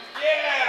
Yeah!